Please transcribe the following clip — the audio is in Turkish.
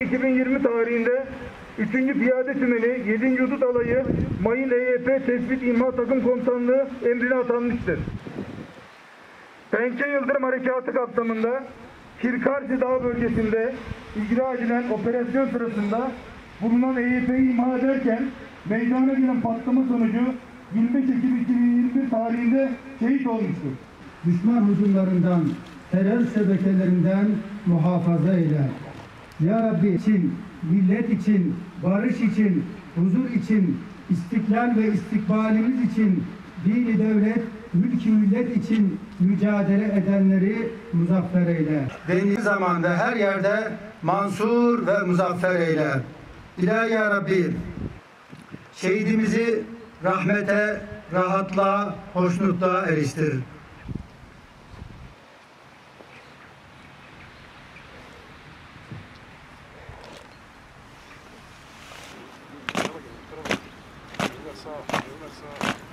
2020 tarihinde 3. Piyade Tümeni 7. Hudut Alayı Mayın EYP Tespit İmha Takım Komutanlığı emrine atanmıştır. Pençe Yıldırım Harekatı kapsamında Kirkarsi Dağı bölgesinde icra edilen operasyon sırasında bulunan EYP'yi imha ederken meydana gelen patlama sonucu 25 Ekim 2021 tarihinde şehit olmuştur. düşman hücumlarından, terör şebekelerinden muhafaza eyle. Ya Rabbi için, millet için, barış için, huzur için, istiklal ve istikbalimiz için, dini devlet, mülki millet için mücadele edenleri muzaffer eyle. Deniz zamanda her yerde mansur ve muzaffer eyle. İlahi Ya Rabbi, şehidimizi rahmete, rahatlığa, hoşnutluğa eriştir. mess up. He'll mess up.